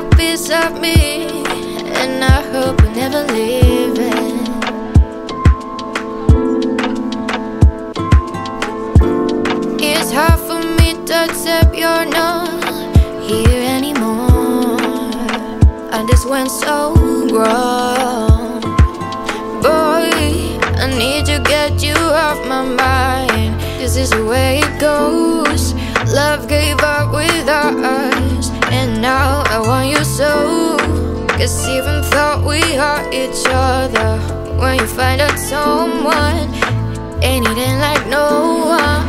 that piece of me And I hope we never leave it. It's hard for me to accept you're not here anymore. I just went so wrong. Boy, I need to get you off my mind. This is the way it goes. Love gave up with we hurt each other. When you find out someone ain't it like no one.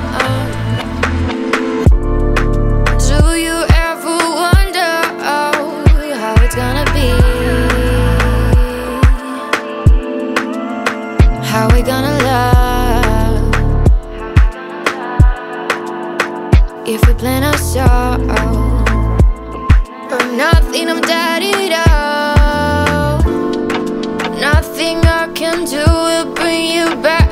Do you ever wonder oh, how it's gonna be? How we gonna love? If we plan ourselves or nothing, I'm dead it I can do will bring you back.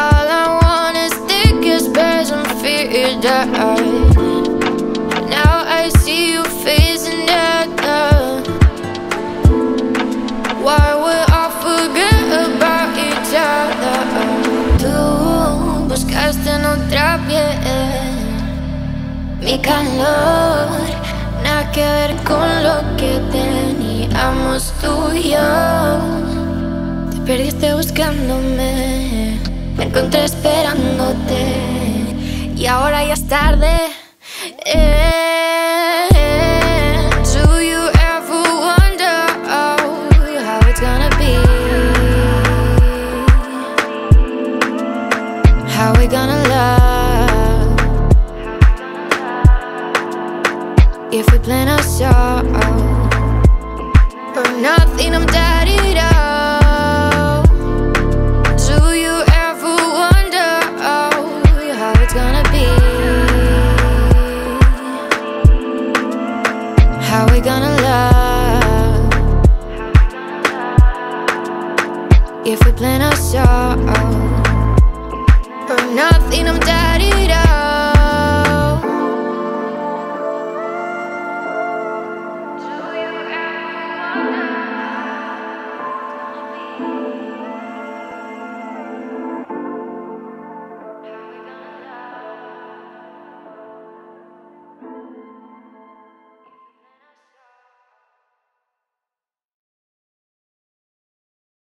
All I want is thicker space and fear die. Now I see you facing that. Why would I forget about each other? Tú buscaste en otra piel mi calor, nada que ver con lo que teníamos tú y yo. Te perdiste buscándome, me encontré esperándote. Y ahora ya es tarde. Eh, I'm nothing, I'm daddied out Do you ever wonder how it's gonna be? How we gonna love? If we plan our show Or nothing, I'm daddied